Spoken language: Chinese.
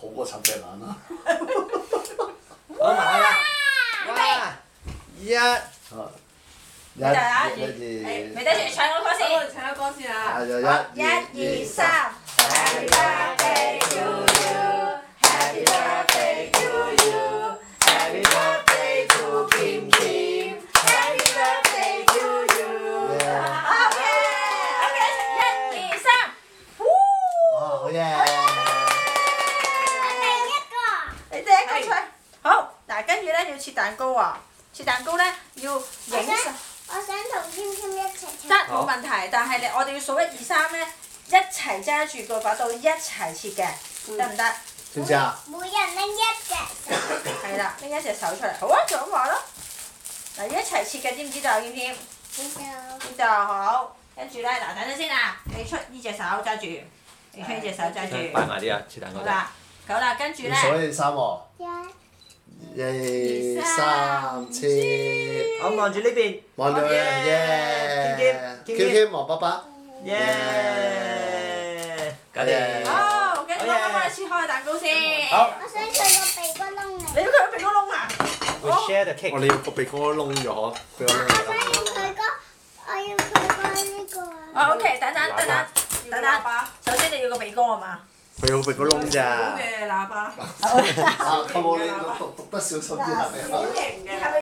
好過陳皮蘭啦。好埋啦！哇！一好，啊，一、二，美德姐唱個歌我先。哋唱歌先啊，啊！就一、好一二三切蛋糕啊！切蛋糕咧要影相。我想同添添一齊得。冇問題，但係你我哋要數一二三咧，一齊揸住個把刀一齊切嘅，得唔得？知唔知啊？每人拎一隻手。係啦，拎一隻手出嚟，好啊，就咁話咯。嗱，一齊切嘅，知唔知道啊？添添，知道好。跟住咧，嗱，等陣先啊，你出呢隻手揸住，你出呢隻手揸住。擺埋啲啊，切蛋糕仔。好啦，好啦，跟住咧數咧，一二三喎，一二三，切，好望住呢邊，望住佢，耶！兼兼兼 Q Q 望爸爸，耶！搞掂。好，跟住好嘢媽媽切開蛋糕先。好我想佢個鼻哥窿你嚟。要佢個鼻哥窿啊？We share the cake。我哋要個鼻哥窿咗我我想要佢個，我要佢個呢個啊。哦，OK，等等等等等等，首先你要個鼻哥啊嘛。佢有個鼻哥窿咋。嘅喇叭，啊，我冇你讀讀得小心啲係咪啊？好型嘅。